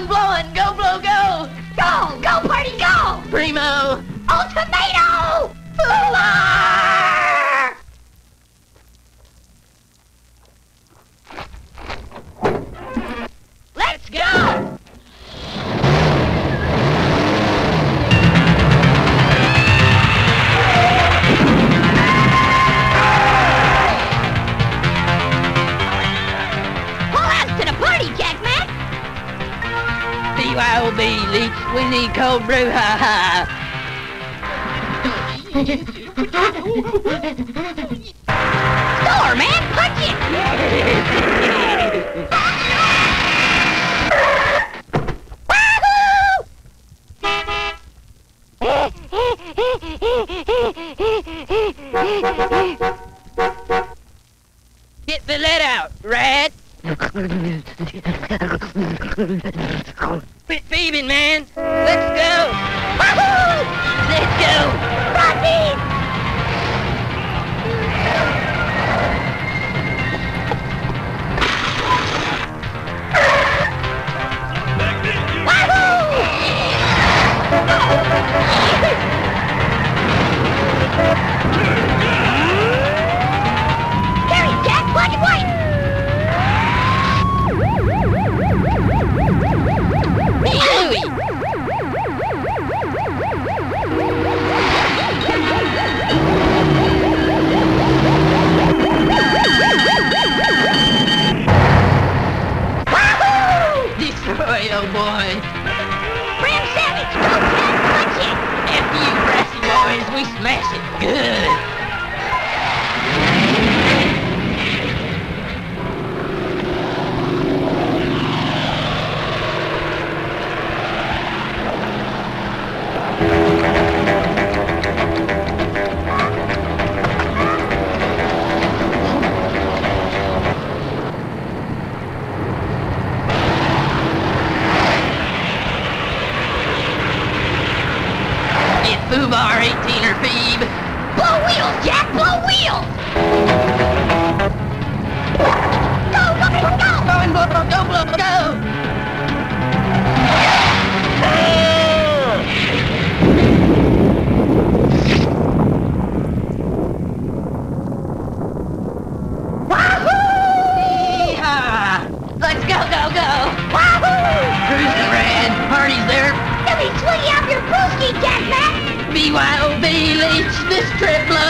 and blow mealy, Winnie cold brew, ha ha. Store, man, punch it! Quit thieving, man! Let's go! Fubar 18 or Phoebe. BYOB leads this trip, love.